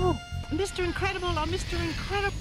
Oh, Mr. Incredible or Mr. Incredible!